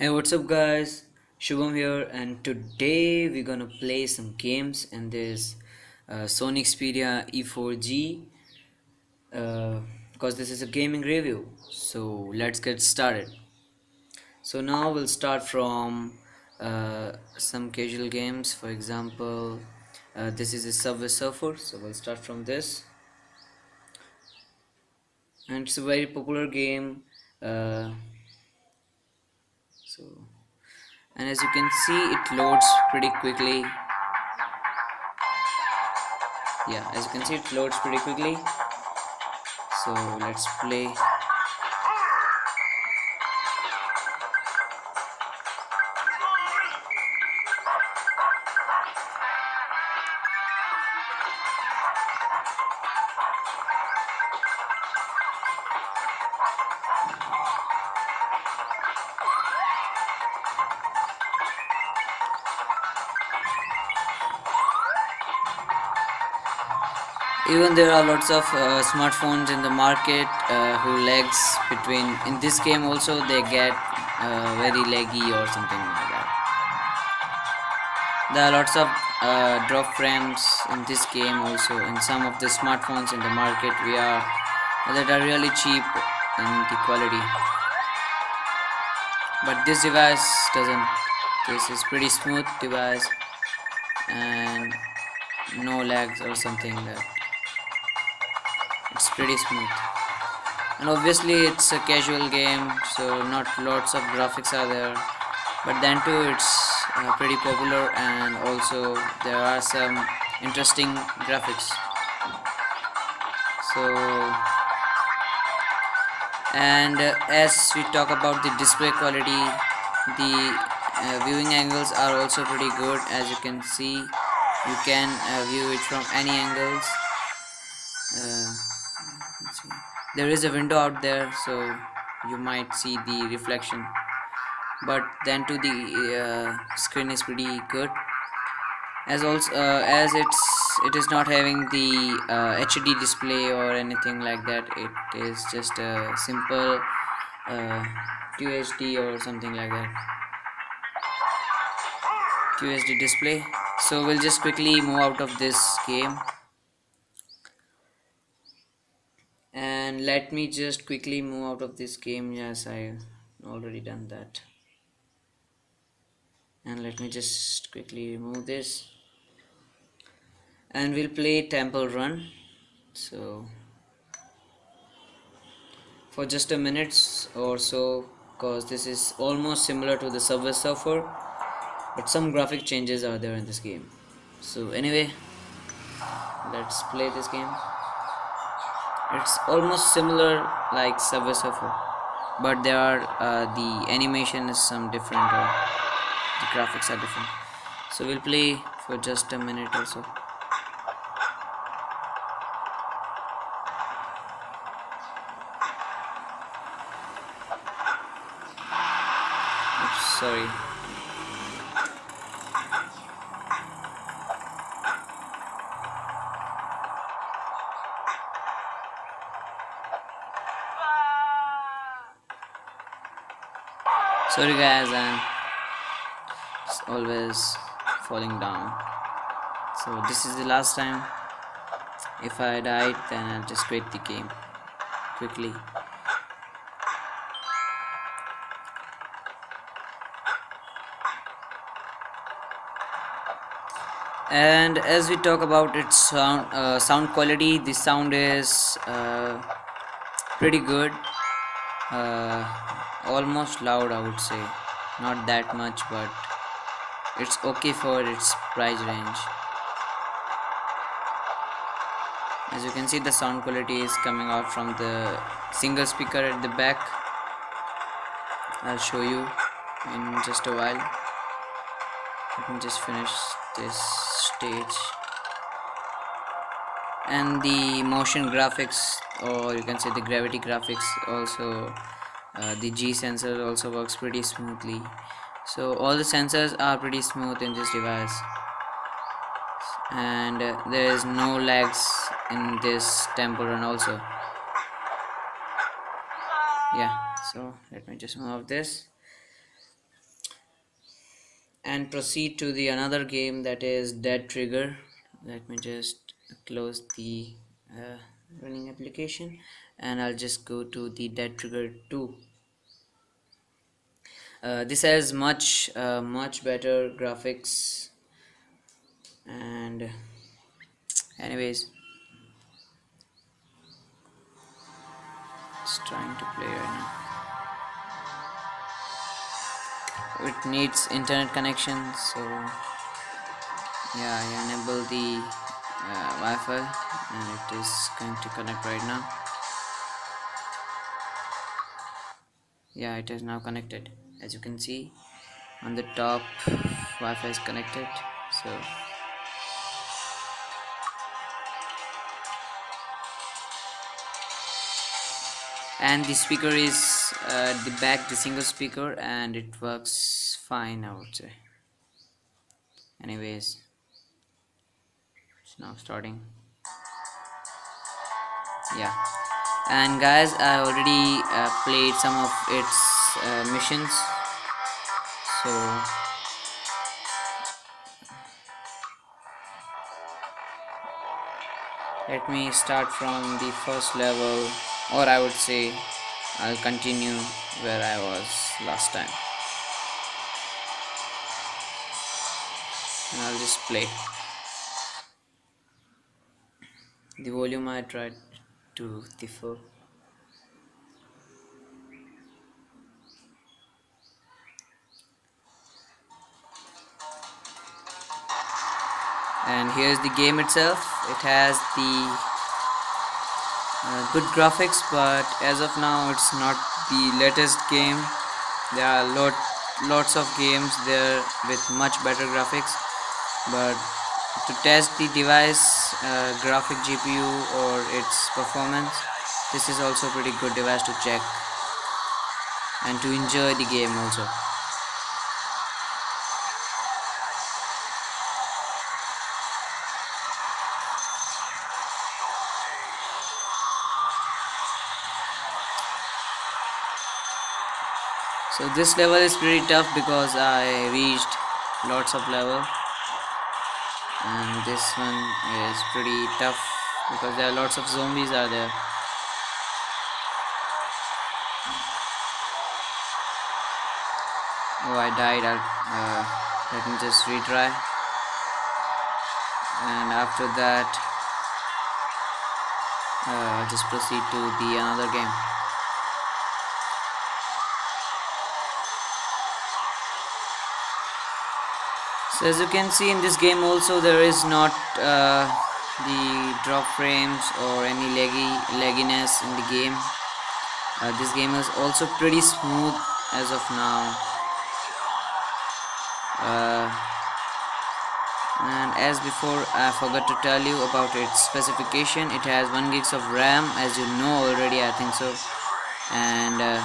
Hey, what's up, guys? Shubham here, and today we're gonna play some games in this uh, Sony Xperia E4G because this is a gaming review. So let's get started. So now we'll start from uh, some casual games. For example, uh, this is a Subway Surfer, so we'll start from this. And it's a very popular game. Uh, so and as you can see it loads pretty quickly. Yeah as you can see it loads pretty quickly. So let's play even there are lots of uh, smartphones in the market uh, who lags between in this game also they get uh, very laggy or something like that. There are lots of uh, drop frames in this game also. In some of the smartphones in the market we are that are really cheap in the quality. But this device doesn't this is pretty smooth device and no lags or something like it's pretty smooth. And obviously it's a casual game so not lots of graphics are there. But then too it's uh, pretty popular and also there are some interesting graphics. So and uh, as we talk about the display quality the uh, viewing angles are also pretty good. As you can see you can uh, view it from any angles uh, there is a window out there so you might see the reflection. But then to the uh, screen is pretty good. As also uh, as it's it is not having the HD uh, display or anything like that it is just a simple QHD uh, or something like that. QHD display. So we'll just quickly move out of this game and let me just quickly move out of this game yes I already done that. And let me just quickly remove this. And we'll play temple run. So for just a minute or so because this is almost similar to the subway surfer but some graphic changes are there in this game. So anyway let's play this game it's almost similar like Subway Surfer but there are uh, the animation is some different or the graphics are different. So we'll play for just a minute or so sorry guys I'm always falling down. So this is the last time. If I died then I'll just quit the game quickly. And as we talk about its sound uh, sound quality the sound is uh, pretty good. Uh, almost loud I would say. Not that much but it's okay for its price range. As you can see the sound quality is coming out from the single speaker at the back. I'll show you in just a while. Let me just finish this stage. And the motion graphics or you can say the gravity graphics also uh, the G sensor also works pretty smoothly. So all the sensors are pretty smooth in this device. And uh, there is no lags in this temple run also. Yeah so let me just move this and proceed to the another game that is dead trigger. Let me just close the uh, running application and I'll just go to the dead trigger 2 uh, this has much uh, much better graphics and anyways it's trying to play right now. It needs internet connection so yeah I enable the uh, Wi-Fi and it is going to connect right now. Yeah it is now connected. As you can see on the top Wi-Fi is connected so. And the speaker is uh, the back the single speaker and it works fine I would say. Anyways it's now starting yeah. And guys I already uh, played some of its uh, missions. So let me start from the first level or I would say I'll continue where I was last time. And I'll just play. The volume I tried full and here's the game itself. It has the uh, good graphics but as of now it's not the latest game. There are lot lots of games there with much better graphics but to test the device uh, graphic GPU or its performance. This is also a pretty good device to check and to enjoy the game also. So this level is pretty tough because I reached lots of level and this one is pretty tough because there are lots of zombies are there. Oh I died. I'll, uh, let me just retry. And after that uh, just proceed to the another game so as you can see in this game also there is not uh, the drop frames or any laggy lagginess in the game. Uh, this game is also pretty smooth as of now. Uh, and as before I forgot to tell you about its specification. It has 1 gigs of RAM as you know already I think so. And uh,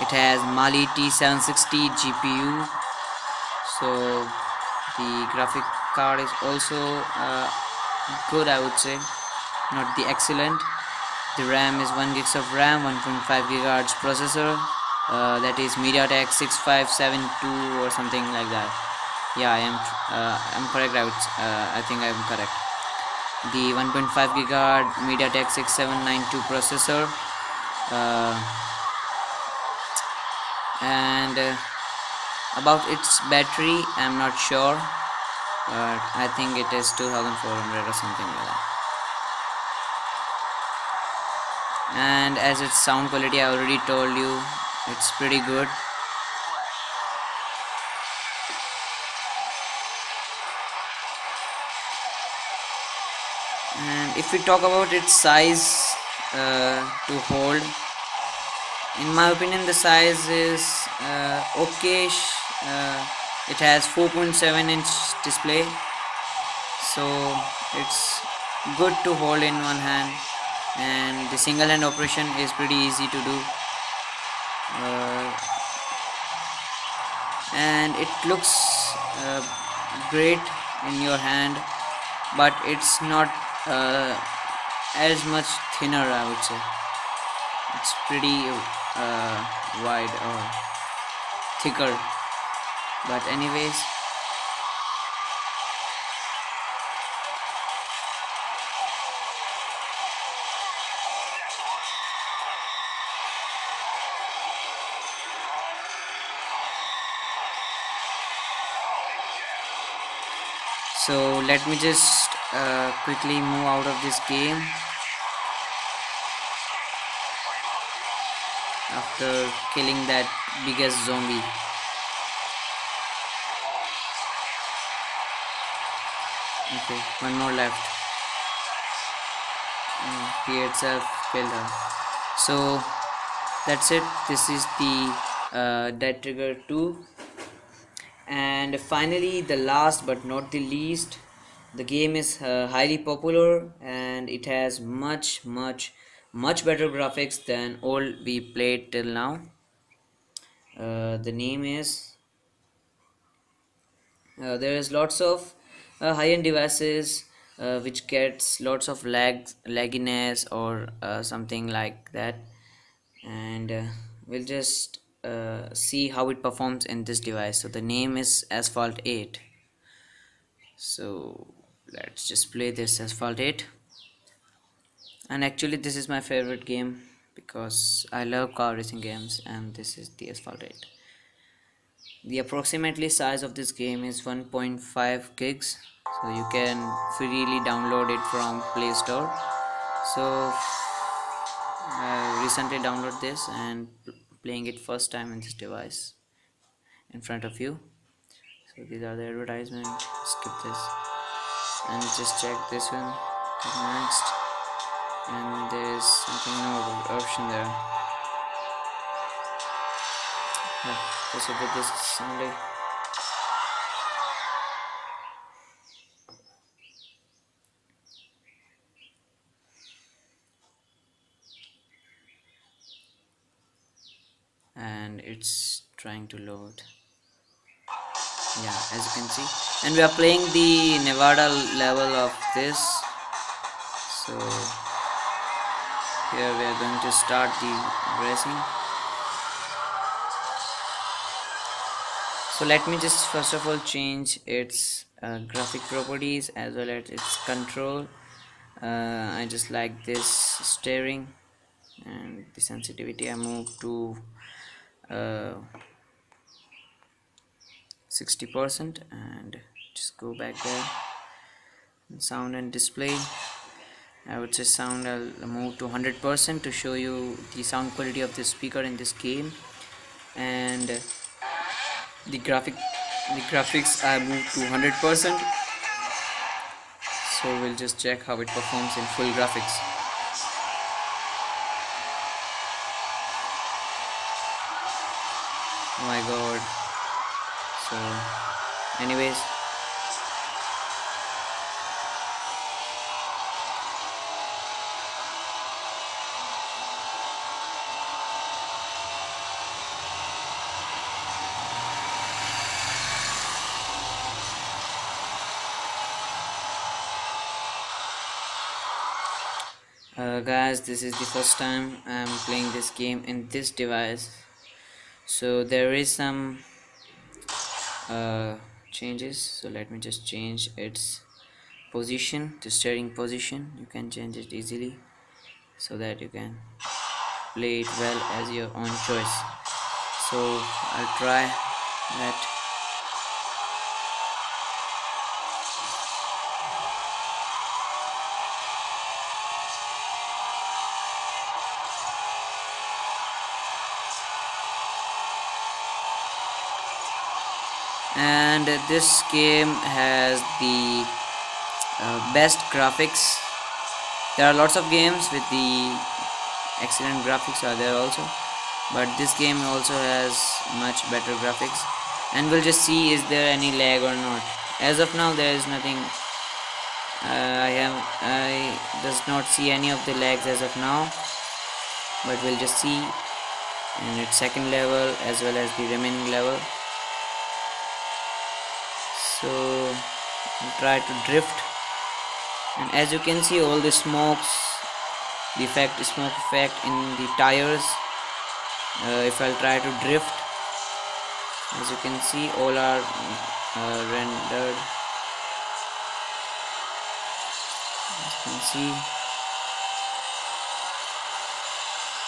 it has Mali T760 GPU so the graphic card is also uh, good I would say. Not the excellent. The RAM is 1 gigs of RAM 1.5 gigahertz processor uh, that is MediaTek 6572 or something like that. Yeah I am uh, I'm correct I, would, uh, I think I am correct. The 1.5 gigahertz MediaTek 6792 processor uh, and uh, about its battery I'm not sure but I think it is 2400 or something like that. And as its sound quality I already told you it's pretty good. And if we talk about its size uh, to hold in my opinion the size is uh, okay uh, it has 4.7 inch display so it's good to hold in one hand and the single hand operation is pretty easy to do. Uh, and it looks uh, great in your hand but it's not uh, as much thinner I would say. It's pretty uh, wide or thicker but anyways. So let me just uh, quickly move out of this game. After killing that biggest zombie okay one more left. Mm, he itself killed her. So that's it. This is the uh, dead trigger 2 and finally the last but not the least the game is uh, highly popular and it has much much much better graphics than all we played till now. Uh, the name is uh, there is lots of uh, high-end devices uh, which gets lots of lag lagginess or uh, something like that. And we'll just uh, see how it performs in this device. So the name is asphalt 8 so let's just play this asphalt 8 and actually this is my favorite game because I love car racing games and this is the asphalt 8 the approximately size of this game is 1.5 gigs so you can freely download it from play store. So I recently downloaded this and playing it first time in this device in front of you. So these are the advertisement skip this. And just check this one. Next. And there's something more option there. Yeah, just with this only. And it's trying to load. Yeah as you can see. And we are playing the Nevada level of this. So here we are going to start the racing so let me just first of all change its uh, graphic properties as well as its control. Uh, I just like this steering and the sensitivity. I move to 60% uh, and just go back there. Sound and display. I would say sound I'll move to 100% to show you the sound quality of the speaker in this game. And the graphic the graphics I move to 100% so we'll just check how it performs in full graphics. Oh my god. So anyways Uh, guys this is the first time I'm playing this game in this device. So there is some uh, changes. So let me just change its position the steering position. You can change it easily so that you can play it well as your own choice. So I'll try that and this game has the uh, best graphics. There are lots of games with the excellent graphics are there also. But this game also has much better graphics. And we'll just see is there any lag or not. As of now there is nothing. Uh, I have I does not see any of the lags as of now. But we'll just see in its second level as well as the remaining level so try to drift. And as you can see all the smokes the effect smoke effect in the tires uh, if I'll try to drift. As you can see all are uh, rendered. As you can see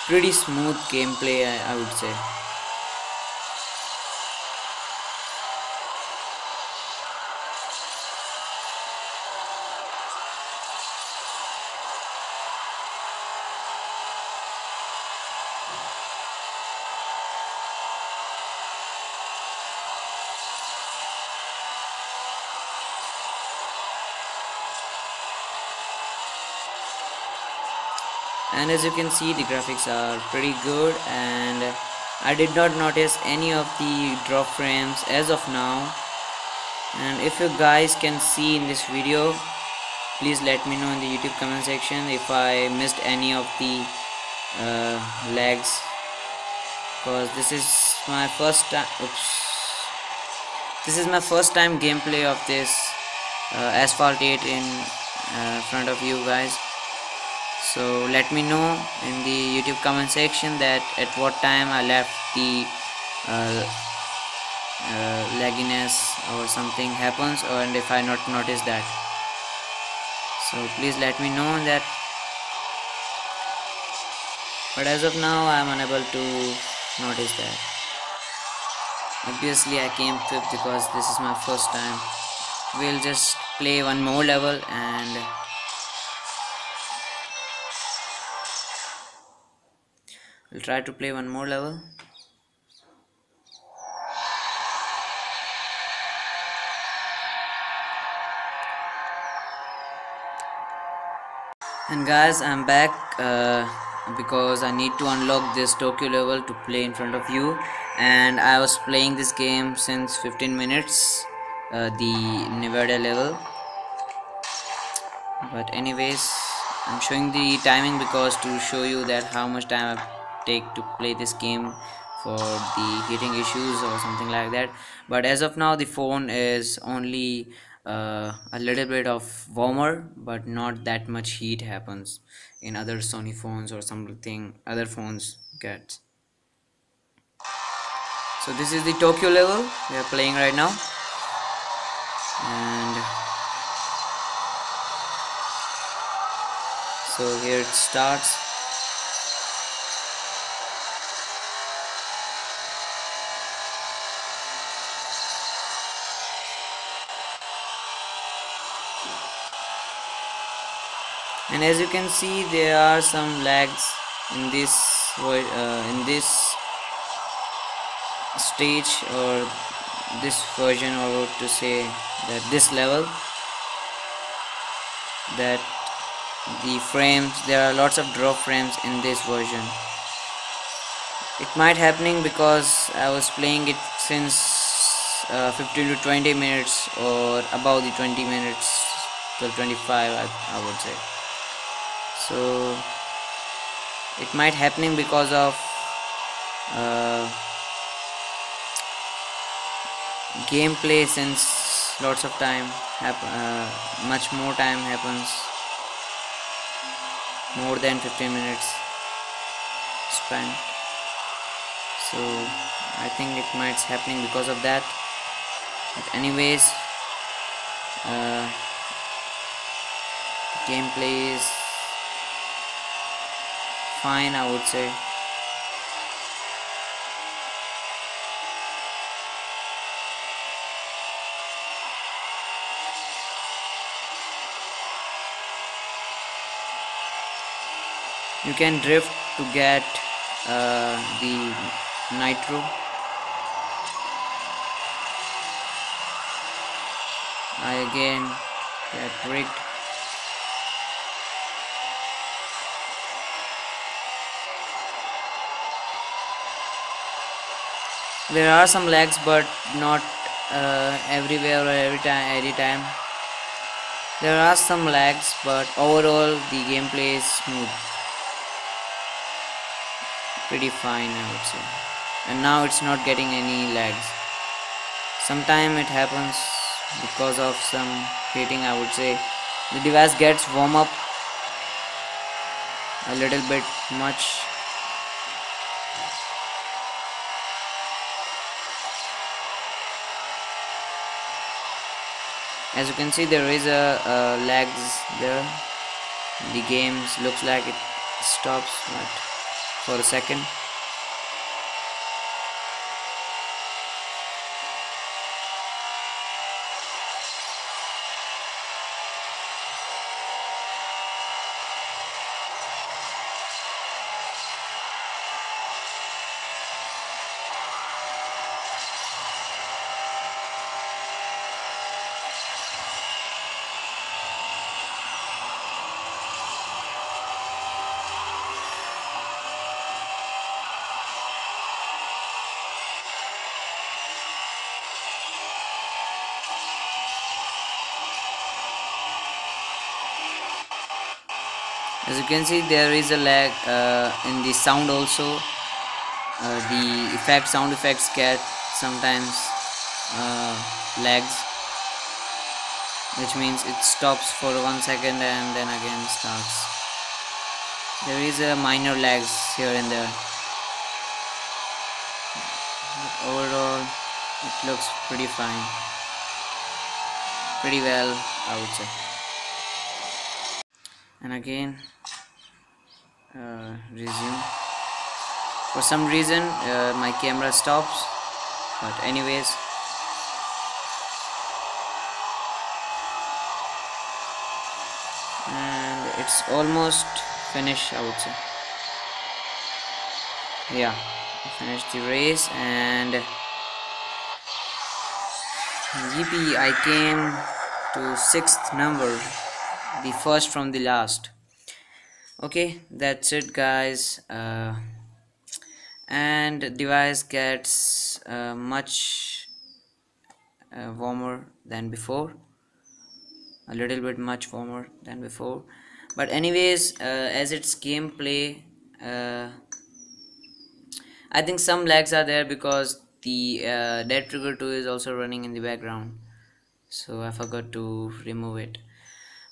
pretty smooth gameplay I, I would say and as you can see the graphics are pretty good. And I did not notice any of the drop frames as of now. And if you guys can see in this video please let me know in the YouTube comment section if I missed any of the uh, lags. Because this is my first time oops. This is my first time gameplay of this uh, asphalt 8 in uh, front of you guys so let me know in the youtube comment section that at what time i left the uh, uh, lagginess or something happens or and if i not notice that. So please let me know that. But as of now i am unable to notice that. Obviously i came fifth because this is my first time. We'll just play one more level and we'll try to play one more level. And guys I'm back uh, because I need to unlock this Tokyo level to play in front of you. And I was playing this game since 15 minutes uh, the Nevada level. But anyways I'm showing the timing because to show you that how much time I take to play this game for the heating issues or something like that. But as of now the phone is only uh, a little bit of warmer but not that much heat happens in other Sony phones or something other phones get so this is the Tokyo level we are playing right now. And so here it starts and as you can see there are some lags in this uh, in this stage or this version or to say that this level that the frames there are lots of drop frames in this version. It might happening because I was playing it since uh, 15 to 20 minutes or about the 20 minutes till 25 I, I would say so it might happening because of uh, gameplay since lots of time uh, much more time happens. More than 15 minutes spent so I think it might happening because of that. But anyways uh, gameplay is fine I would say. You can drift to get uh, the nitro. I again get rigged there are some lags but not uh, everywhere or every time every time. There are some lags but overall the gameplay is smooth. Pretty fine I would say. And now it's not getting any lags. Sometime it happens because of some heating I would say. The device gets warm up a little bit much as you can see there is a, a lags there. The games looks like it stops but for a second as you can see there is a lag uh, in the sound also. Uh, the effect sound effects get sometimes uh, lags which means it stops for one second and then again starts. There is a minor lags here and there. But overall it looks pretty fine. Pretty well I would say. And again uh, resume. For some reason uh, my camera stops but anyways. And it's almost finished I would say. Yeah I finished the race and yippee I came to sixth number the first from the last okay that's it guys. Uh, and device gets uh, much uh, warmer than before. A little bit much warmer than before. But anyways uh, as its gameplay uh, I think some lags are there because the uh, Dead Trigger 2 is also running in the background. So I forgot to remove it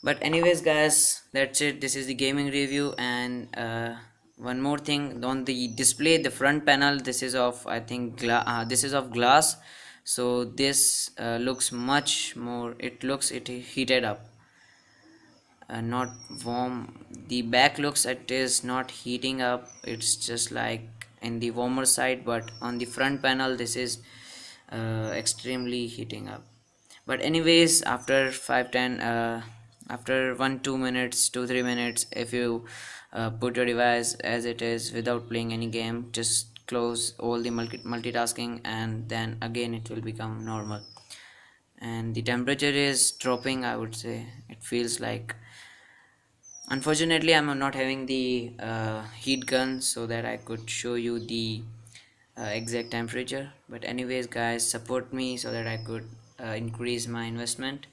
but anyways guys that's it. This is the gaming review and uh, one more thing. On the display the front panel this is of I think uh, this is of glass. So this uh, looks much more it looks it heated up. Uh, not warm. The back looks it is not heating up. It's just like in the warmer side but on the front panel this is uh, extremely heating up. But anyways after 510 uh, after one two minutes two three minutes if you uh, put your device as it is without playing any game just close all the multi multitasking and then again it will become normal. And the temperature is dropping I would say. It feels like unfortunately I'm not having the uh, heat gun so that I could show you the uh, exact temperature. But anyways guys support me so that I could uh, increase my investment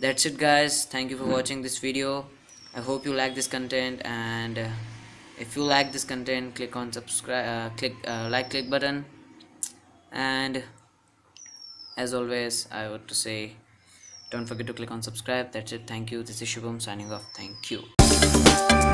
that's it guys. Thank you for watching this video. I hope you like this content and uh, if you like this content click on subscribe uh, click uh, like click button. And as always i would to say don't forget to click on subscribe. That's it. Thank you. This is shubham signing off. Thank you